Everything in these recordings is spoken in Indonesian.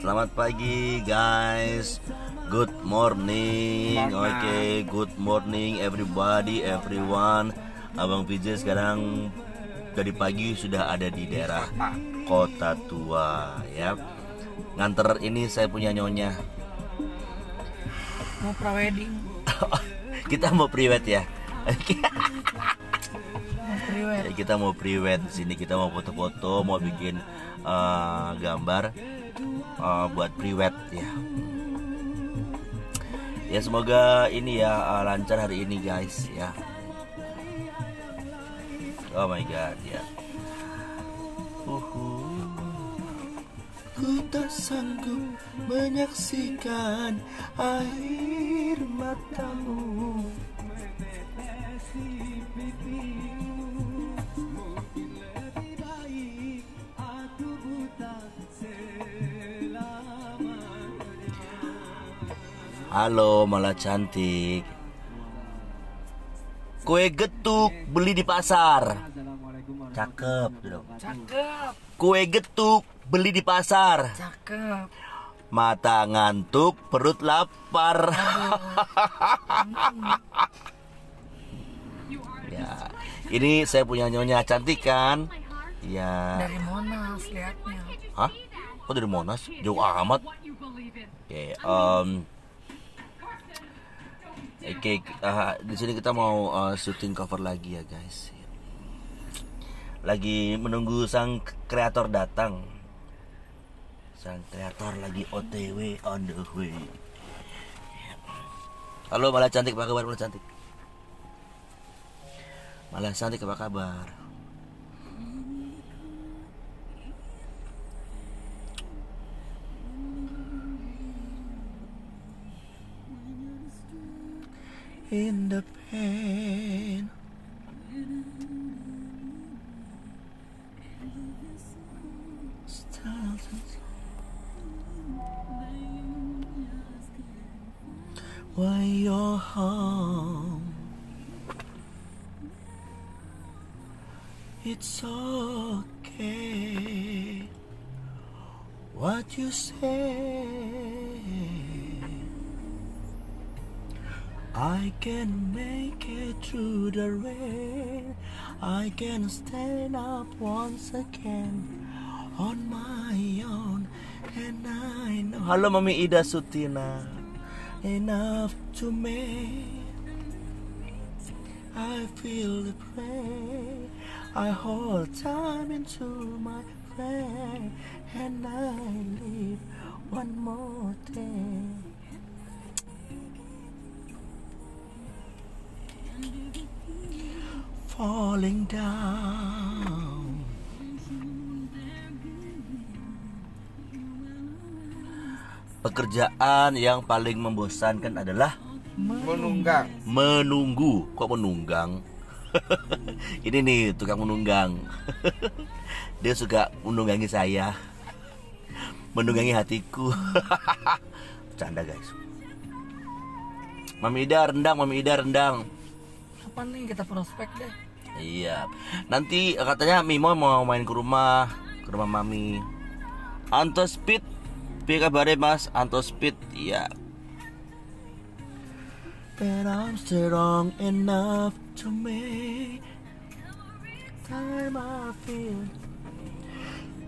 Selamat pagi guys. Good morning. Oke, okay, good morning everybody, everyone. Abang PJ sekarang dari pagi sudah ada di daerah Kota Tua ya. Nganter ini saya punya nyonya. Mau prewedding. Kita mau priwet ya. priwet. Ya, kita mau priwet di sini kita mau foto-foto, mau bikin uh, gambar uh, buat priwet ya. Ya semoga ini ya uh, lancar hari ini guys ya. Oh my god ya. Uhu. Ku tak sanggup menyaksikan air matamu. Halo, malah cantik. Kue getuk beli di pasar. Cakep, dong. Cakep. Kue getuk beli di pasar. Cakep. Mata ngantuk, perut lapar. ya, ini saya punya nyonya cantik kan? Ya. Dari Monas liatnya. Hah? Kok dari Monas? Jauh amat. Oke, um, Oke, uh, di sini kita mau uh, syuting cover lagi ya guys. Lagi menunggu sang kreator datang. Sang kreator lagi OTW on the way. Halo malah cantik apa kabar malah cantik? Malah cantik apa kabar? In the pain. Why you're home? It's okay. What you say. I can make it through the rain. I can stand up once again on my own. And I know. Halo Mami Ida Sutina. Enough to make. I feel the pain. I hold time into my friend. And I live one more day. Falling down. Pekerjaan yang paling membosankan adalah menunggang menunggu. Kok menunggang? Ini nih tukang menunggang. Dia suka menunggangi saya. Menunggangi hatiku. Canda guys. Mami Ida rendang, Mami Ida rendang. Apa nih kita prospek deh. Iya. Nanti eh, katanya Mimo mau main ke rumah, ke rumah Mami. Anto Speed. Piye kabare Mas? Anto Speed. Iya. But I'm strong enough to make time I feel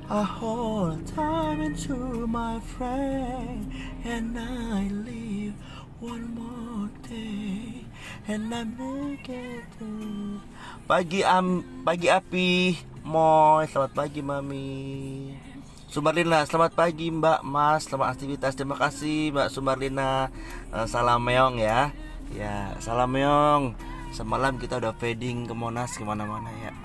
I hold time into my friend and I live one more day Pagi am pagi api Moy. Selamat pagi mami. Sumarlina selamat pagi mbak mas. Selamat aktivitas. Terima kasih mbak Sumarlina. Eh, salam meong ya. Ya salam meong. Semalam kita udah fading ke Monas ke mana-mana ya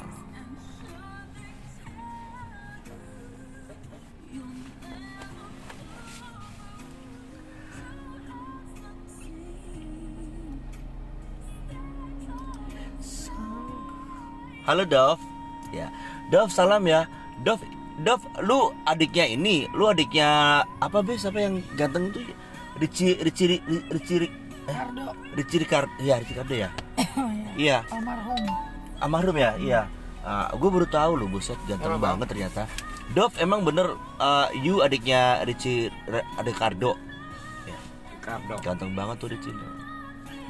Halo Dov. Ya. Dov salam ya. Dov Dov lu adiknya ini, lu adiknya apa be siapa yang ganteng itu? Rici Rici Rici Rici Ricardo. Rici Ricardo ya Rici Ricardo ya. Iya. Iya. Almarhum. Almarhum ya, iya. gue baru tahu loh, buset ganteng Kenapa? banget ternyata. Dov emang bener uh, you adiknya Richie Re- Ricardo ya, Ricardo. ganteng banget tuh Richie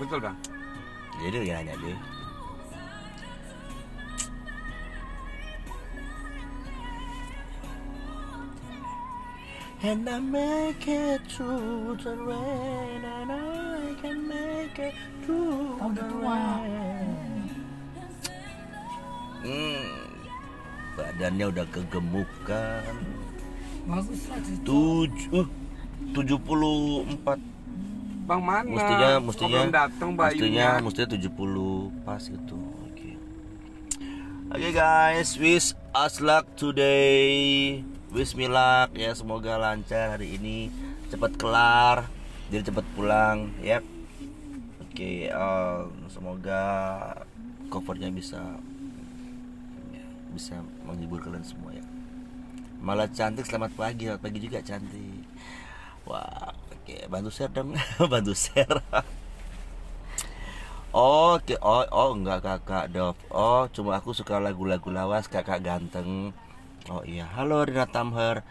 Betul bang. jadi nanya deh And I make it through the rain And I can make it through Oh, the gitu, rain. Hmm, badannya udah kegemukan. Bagus lah itu. tujuh tujuh puluh empat. Bang mana? mestinya mestinya belum datang mestinya mestinya 70 pas gitu. Oke. Oke guys. Wish us luck today luck ya semoga lancar hari ini. Cepat kelar jadi cepat pulang ya. Oke eh, semoga covernya bisa ya, bisa menghibur kalian semua ya. Malah cantik selamat pagi. Selamat pagi juga cantik. Wah oke bantu share dong. Bantu share. Oke, oh, oh enggak kakak Dov. Oh, cuma aku suka lagu-lagu lawas kakak ganteng. Oh iya, halo Rina Tamher.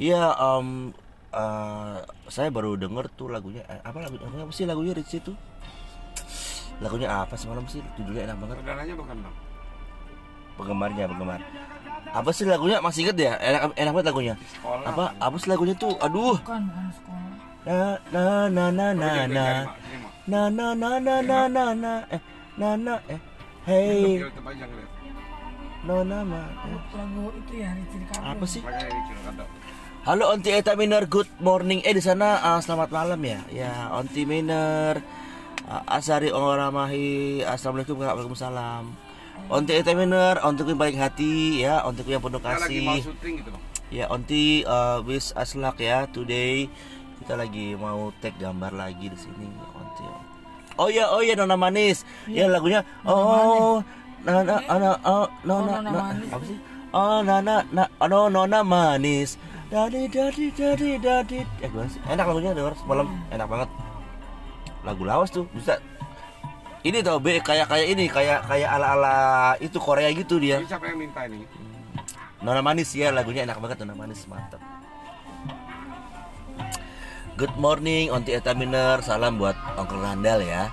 Iya, um, eh, saya baru denger tuh lagunya. Eh, apa lagu? Apa sih lagunya Richie tuh? Lagunya apa semalam sih? Judulnya enak banget. Saudaranya bukan bang. Penggemarnya, penggemar. Apa sih lagunya? Masih inget ya? Enak, enak banget lagunya. Sekolah. Apa? Apa sih lagunya tuh? Aduh. Bukan, bukan sekolah. Na na na na na na. Na na na na na na na eh na na eh hey Iya, tetap aja ngeliat. nona ma eh. Lagu itu ya, Ricardo. apa sih halo Onti Eta Miner good morning eh di sana ah, selamat malam ya ya Onti Miner ah, Asari Ongoramahi Assalamualaikum Waalaikumsalam Onti Eta Miner Ontiku yang baik hati ya Ontiku yang penuh Kita lagi mau kasih syuting gitu bang. Ya Onti uh, wish us luck ya today kita lagi mau tag gambar lagi di sini Onti. Oh ya oh ya Nona Manis. Ya lagunya oh Nona Nona oh Nona apa sih? Oh Nona na oh, no, Nona Manis. Dadi dadi dadi dadi. Eh gimana sih? Enak lagunya denger semalam enak banget. Lagu lawas tuh bisa ini tau be kayak kayak ini kayak kayak ala ala itu Korea gitu dia. Ini siapa yang minta ini? Nona Manis ya lagunya enak banget Nona Manis mantap. Good morning Onti Etaminer salam buat Onkel Randall ya.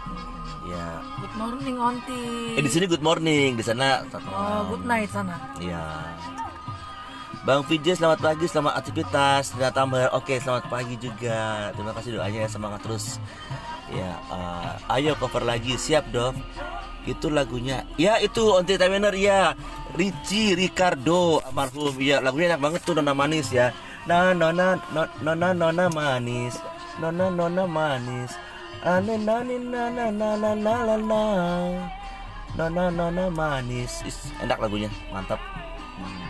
Ya. Good morning, Onti. Eh di sini good morning di sana selamat Oh, good night sana. Iya. Bang VJ selamat pagi, selamat aktivitas. Tidak tambah. Oke, selamat pagi juga. Terima kasih doanya ya, semangat terus. Ya, eh, ayo cover lagi, siap dong. Itu lagunya. Ya, itu Onti Taminer ya. Richie Ricardo almarhum. Ya, lagunya enak banget tuh Nona Manis ya. Na nona no- nona nona manis. Nona nona manis. Ane na na na na na na na. Manis. Is, enak lagunya, mantap. Hmm.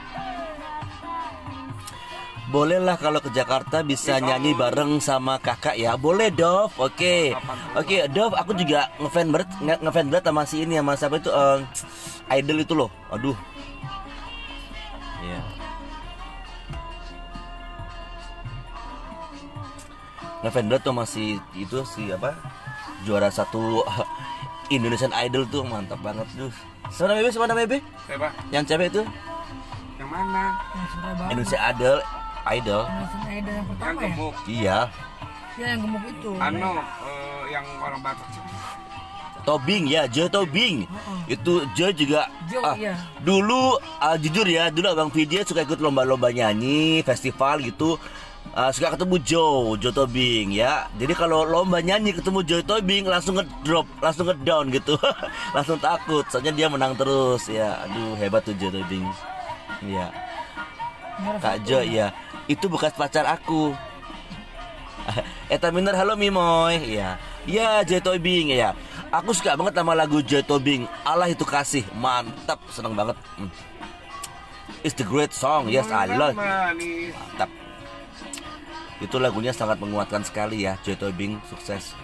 Bolehlah kalau ke Jakarta bisa nyanyi bareng sama kakak ya. Boleh Dov. Oke. Oke, Dov, aku juga ngefan banget nge- ngefan banget sama si ini sama siapa itu eh, idol itu loh. Aduh. Banget tuh masih itu si apa? Juara satu Indonesian Idol tuh mantap banget tuh. Siapa Bebe? Siapa Bebe? Siapa? Yang cewek itu Yang mana? Yang. Indonesia Idol Idol. Indonesian Idol yang Yang pertama ya? gemuk. Iya. Ya, yang gemuk itu. Ano, eh, yang orang Batak. Tobing ya, Joe Tobing. Itu Joe juga Joe, ah, iya. Dulu ah, jujur ya, dulu Abang Vidya suka ikut lomba-lomba nyanyi, festival gitu. Ah, suka ketemu Joe, Joe Tobing ya. Jadi kalau lomba nyanyi ketemu Joe Tobing langsung ngedrop, langsung ngedown gitu. langsung takut, soalnya dia menang terus ya. Aduh, hebat tuh Joe Tobing. Iya. Kak. Jo, iya. Itu bekas pacar aku. Eta Miner, halo Mimoy. Iya. Iya, Joy Tobing ya. Aku suka banget sama lagu Joy Tobing. Allah itu kasih. Mantap, seneng banget. Hmm. It's the great song. Yes, I love. Mantap. Itu lagunya sangat menguatkan sekali ya, Joy Tobing sukses.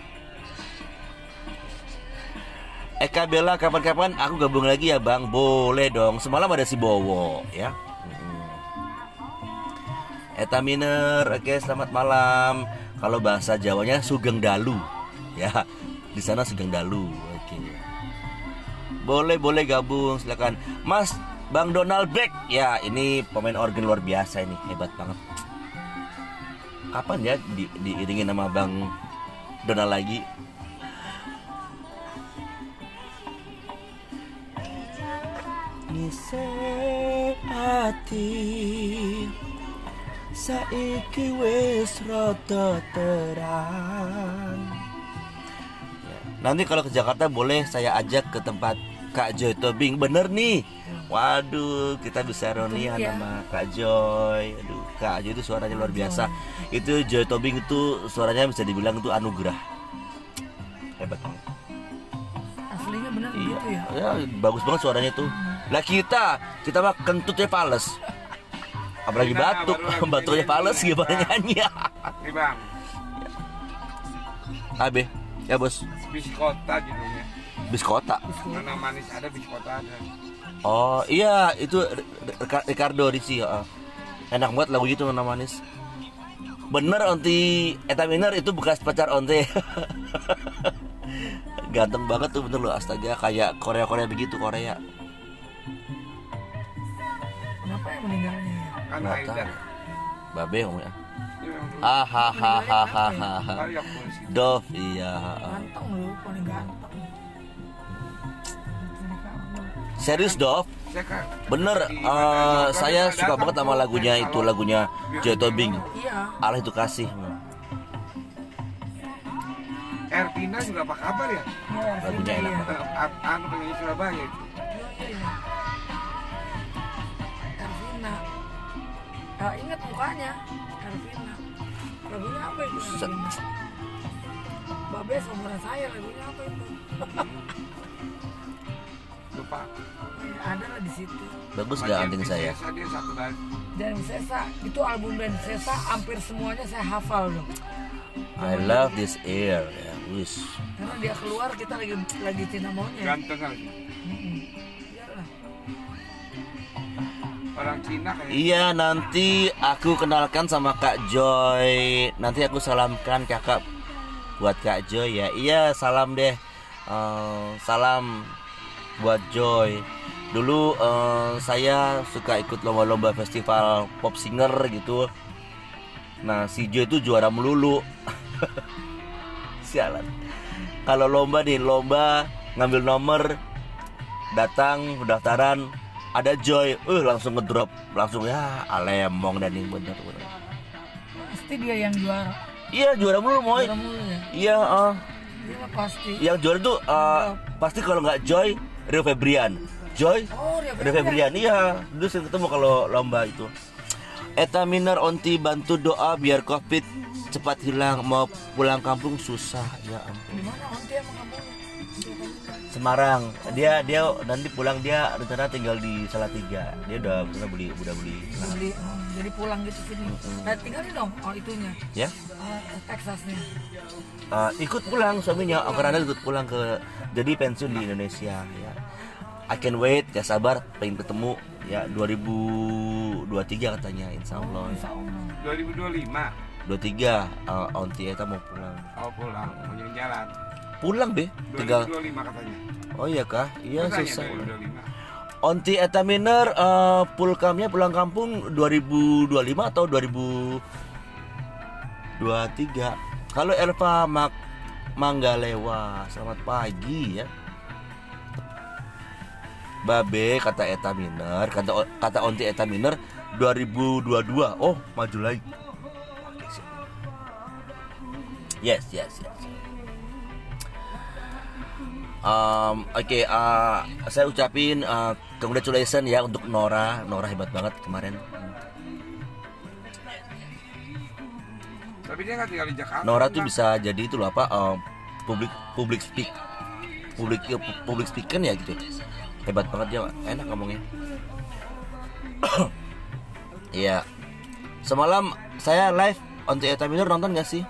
Eka Bella kapan-kapan aku gabung lagi ya bang. Boleh dong Semalam ada si Bowo ya. Mm. Eta Miner Oke selamat malam. Kalau bahasa Jawanya Sugeng Dalu Ya. Di sana Sugeng Dalu Oke. Boleh boleh gabung silakan. Mas Bang Donald Beck ya ini pemain organ luar biasa ini hebat banget kapan ya di, diiringin sama Bang Donald lagi? Nise ati saiki wis rada terang. Ya, Nanti kalau ke Jakarta boleh saya ajak ke tempat Kak Joy Tobing. Bener nih. Waduh kita bisa reunian Iya. sama Kak Joy. Aduh Kak Joy itu suaranya luar biasa Itu Joy Tobing itu suaranya bisa dibilang itu anugerah Hebat banget Aslinya bener Iya, gitu ya. ya bagus banget suaranya tuh. Lah kita, kita mah kentutnya fales. Apalagi Kita batuk, batuknya nyanyi. fales gimana nyanyi ya. Nih bang, Abe, ya bos, biskota judulnya. biskota. Mana manis ada biskota ada. Oh iya, itu Rica- Ricardo Ricci. heeh. Enak banget lagu itu nama manis. Bener onti Eta Miner itu bekas pacar onte. Ganteng banget tuh bener loh astaga kayak Korea Korea begitu Korea. Kenapa ya meninggalnya ya? Kan Nggak Aida. tahu. Babe ngomongnya. Memang dulu Ah ha ha ha ha ha ha. banyak polisi. Dov iya. heeh. Ganteng lu, paling ganteng. Serius Dov? Saya Bener, eh, juga saya suka banget sama lagunya itu lagunya Joy Tobing. Iya. Allah itu kasih. Ertina juga apa kabar ya? Iya, Lagunya Ervina, enak iya. Eh, a- Anu penyanyi Surabaya itu. Ervina. Ah, ingat mukanya. Ervina. Lagunya apa itu? Set. Ervina? Babe seumuran saya lagunya apa itu? Lupa. Ada lah di situ. Bagus gak anting saya? Dan Sesa, itu album band Sesa hampir semuanya saya hafal dong. I love this air. Ya, wis. Karena dia keluar kita lagi lagi cinta maunya. Ganteng kali. Orang Cina kayak Iya nanti aku kenalkan sama Kak Joy. Nanti aku salamkan kakak buat Kak Joy ya. Iya salam deh. Eh, salam buat Joy. Dulu eh, saya suka ikut lomba-lomba festival pop singer gitu. Nah si Joy itu juara melulu. Sialan. Kalau lomba nih lomba ngambil nomor datang pendaftaran ada Joy, eh langsung ngedrop, langsung ya alemong dan ini bener bener. Pasti dia yang juara. Iya juara mulu moy. Juara mulu ya. Iya, eh, Iya pasti. yang juara tuh eh, pasti kalau nggak Joy, Rio Febrian. Joy, Oh, Rio Febrian. Iya, dulu sering ketemu kalau lomba itu. Eta Miner Onti bantu doa biar covid cepat hilang mau pulang kampung susah ya ampun. Di mana Onti emang kampungnya? Di mana? Semarang dia dia nanti pulang dia rencana tinggal di Salatiga dia udah beli udah beli oh, jadi pulang gitu sini. Nah, tinggalin dong oh itunya. ya Oh, Texasnya. Uh, ikut pulang suaminya karena ikut pulang ke jadi pensiun di Indonesia ya I can wait ya sabar pengen ketemu ya 2023 katanya insya Allah ya. Insya Allah. 2025 23 uh, Onti Eta mau pulang mau pulang mau jalan-jalan. pulang be tinggal 2025 katanya. oh iya kah iya selesai 2025. Onti Eta Miner uh, pulkamnya pulang kampung 2025 atau 2023 kalau Elva Mak Manggalewa selamat pagi ya Babe kata Eta Miner kata kata Onti Eta Miner 2022 oh maju lagi yes yes yes Um, Oke, uh, saya ucapin uh, congratulations ya untuk Nora. Nora hebat banget kemarin. Tapi dia nggak tinggal di Jakarta. Nora tuh bisa jadi itu loh apa uh, public public speak public public speaker ya gitu. Hebat banget dia, enak ngomongnya. Iya. Semalam saya live on Eta Miller nonton gak sih?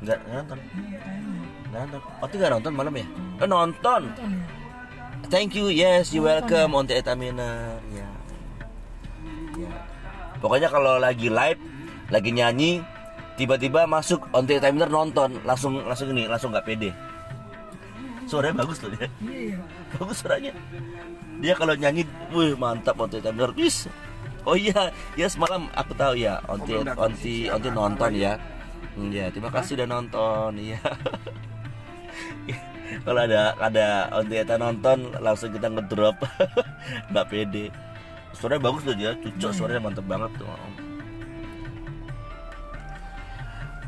Nggak nonton. Nggak nonton. Oh, nggak nonton malam ya? Eh, nonton. Thank you, yes, you welcome on Eta Miner. Ya. Ya. Pokoknya kalau lagi live, lagi nyanyi, tiba-tiba masuk on Eta Miner nonton, langsung langsung ini, langsung nggak pede. Suaranya bagus loh dia. Iya, iya. bagus suaranya. Dia kalau nyanyi wih mantap Onti Miller bis oh iya ya semalam aku tahu ya Onti Oh, Onti. Onti nonton ya. Hmm, ya terima kasih udah nonton iya. Kalau ada ada Onti Eta nonton langsung kita ngedrop. Nggak pede. Suaranya bagus loh dia cucok suaranya mantep banget tuh.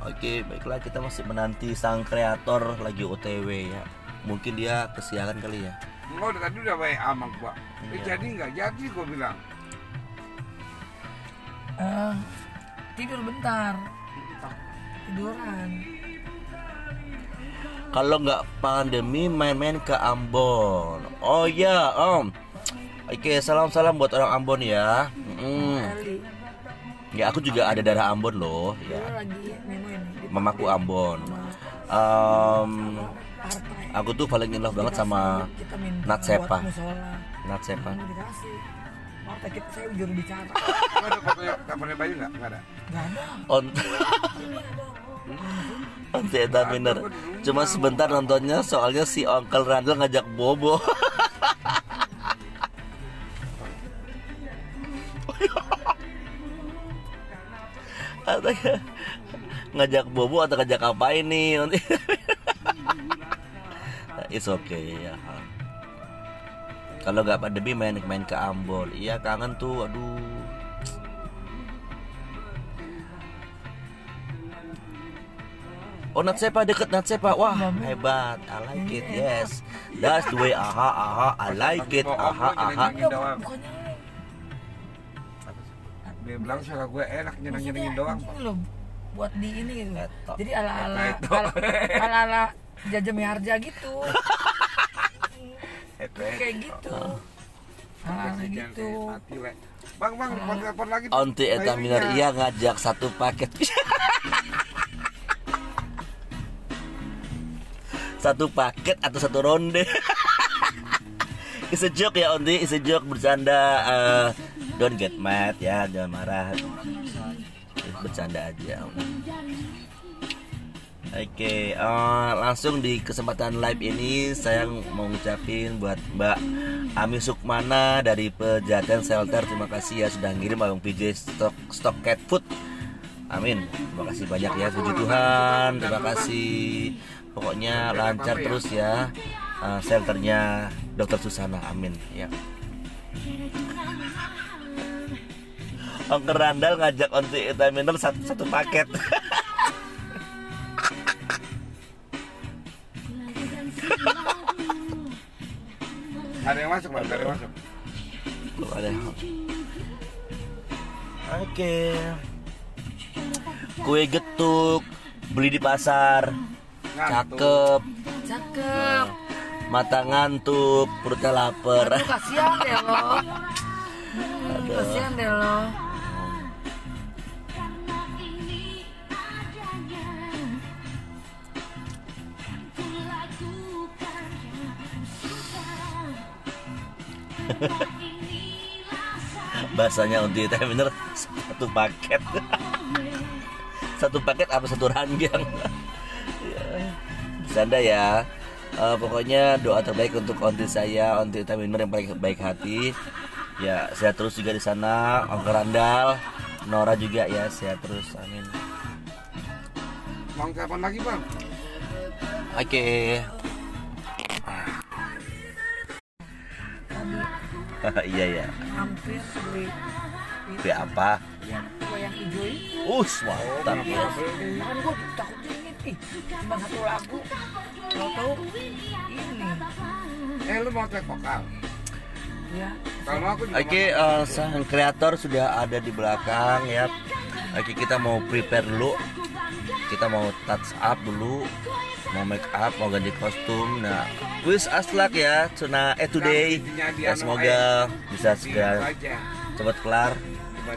Oke, baiklah kita masih menanti sang kreator lagi OTW ya. Mungkin dia kesiangan kali ya. Enggak udah tadi udah baik sama gua. Eh, Iya. jadi nggak jadi gua bilang. Eh, tidur bentar. Tiduran. Kalau nggak pandemi main-main ke Ambon. Oh ya, Om. Oke, salam-salam buat orang Ambon ya. Mm. Ya aku juga ada darah Ambon loh. Ya, mamaku Ambon. Um, aku tuh paling in love banget sama kita minta Nat Sepa. buat musola. Nat Sepa. Mau dikasih. Partai kita saya ada ada. Ada. Miner. Cuma sebentar nontonnya soalnya si Uncle Randall ngajak Bobo. Katanya ngajak Bobo atau ngajak apa ini? It's okay ya. Kalau nggak pandemi main main ke Ambon, iya kangen tuh, aduh. Oh Natsepa deket Natsepa. Wah hebat. I like it yes. That's the way Aha aha. I like it Aha aha. Nyenengin Dia bilang suara gue enak nyeneng-nyenengin doang. loh buat di ini gitu. Eto. Jadi ala ala Eto. ala ala, ala Jaja Miharja gitu. Kayak gitu. Ala ala gitu. Bang, bang, telepon telepon lagi. Onti Eta Bayunya. Miner Iya ngajak satu paket Satu paket atau satu ronde It's a joke ya Onti It's a joke bercanda eh, Don't get mad ya Jangan marah Bercanda aja Oke, eh, langsung di kesempatan live ini saya mau ngucapin buat Mbak Ami Sukmana dari Pejaten Shelter terima kasih ya sudah ngirim Abang PJ stok stok cat food. Amin. Terima kasih banyak ya puji Tuhan. Terima kasih. Pokoknya lancar terus ya eh, shelternya Dokter Susana. Amin ya. Ongker Randal ngajak Onti Etaminer satu, satu paket. Ada yang masuk, bang. Ada yang masuk. Belum ada. Oke. Kue getuk beli di pasar. Ngantuk. Cakep. Cakep. Mata ngantuk, perutnya lapar. Aduh kasihan deh lo. Kasihan deh lo. Bahasanya untuk itu bener satu paket. satu paket apa satu ranjang. Ya, Bercanda ya. Eh, pokoknya doa terbaik untuk onti saya, onti Taminer yang paling baik hati. Ya, sehat terus juga di sana. Ongker Randal, Nora juga ya, sehat terus. Amin. Mau telepon lagi, bang. Oke. Tadi iya ya. hampir beli Beli apa? kue yang hijau itu. Us, mantap. Iya, kan gue takutnya ini ih, cuma satu lagu. Tahu-tahu ini. Eh, lu mau track vokal? Ya, Kalau aku juga Oke, eh, sang kreator sudah ada di belakang ya. Oke, kita mau prepare dulu. Kita mau touch up dulu, mau make up, mau ganti kostum. Nah, wish us luck ya, tuna eh today. Ya, semoga bisa segera cepat kelar.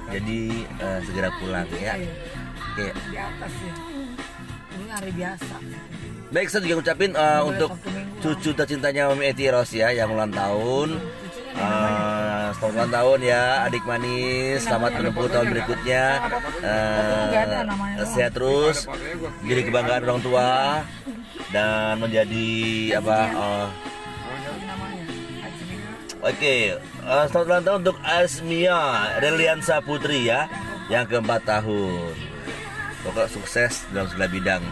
Jadi eh, segera pulang ya. iya, Oke, di atas ya. Ini hari biasa. baik saya juga ngucapin eh, untuk cucu tercintanya Mami Eti Ros ya yang ulang tahun. Eh, selamat ulang tahun ya adik manis selamat menempuh tahun berikutnya Eh, sehat terus jadi kebanggaan orang tua dan menjadi apa? eh, Ini namanya. Ajmir. Oke, eh, selamat ulang tahun untuk Asmia Reliansa Putri ya, yang keempat tahun. Pokok sukses dalam segala bidang,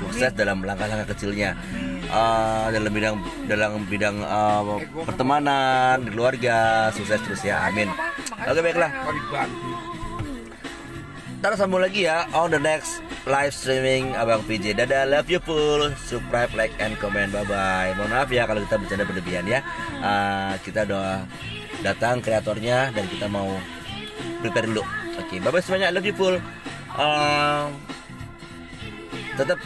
sukses dalam langkah-langkah kecilnya, Eh, dalam bidang dalam bidang eh, pertemanan, di keluarga, sukses terus ya, amin. Oke baiklah, Kau dibantu. Ntar sambung lagi ya on the next live streaming Abang PJ. Dadah, love you full. Subscribe, like, and comment. Bye bye. Mohon maaf ya kalau kita bercanda berlebihan ya. Eh, kita doa datang kreatornya dan kita mau prepare dulu. Oke, bye bye semuanya. Love you full. Eh, tetap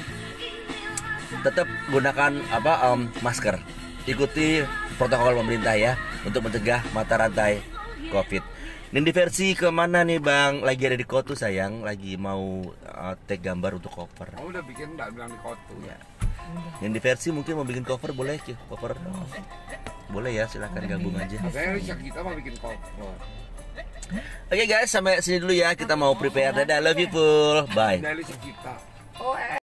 tetap gunakan apa em, masker. Ikuti protokol pemerintah ya untuk mencegah mata rantai COVID. Nindi versi ke mana nih bang? Lagi ada di Kotu sayang, lagi mau uh, take gambar untuk cover. Kau udah bikin enggak bilang di kotu. Ya. Nindi versi mungkin mau bikin cover boleh sih, cover. Boleh ya, silahkan gabung aja. Saya kita mau bikin cover. Oke guys, sampai sini dulu ya. Kita mau prepare. Dadah, love you full. Bye. Dari. Oh, eh.